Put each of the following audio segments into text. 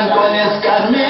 Antones Carmen.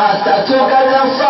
I'll Ah, tá tocando dançar.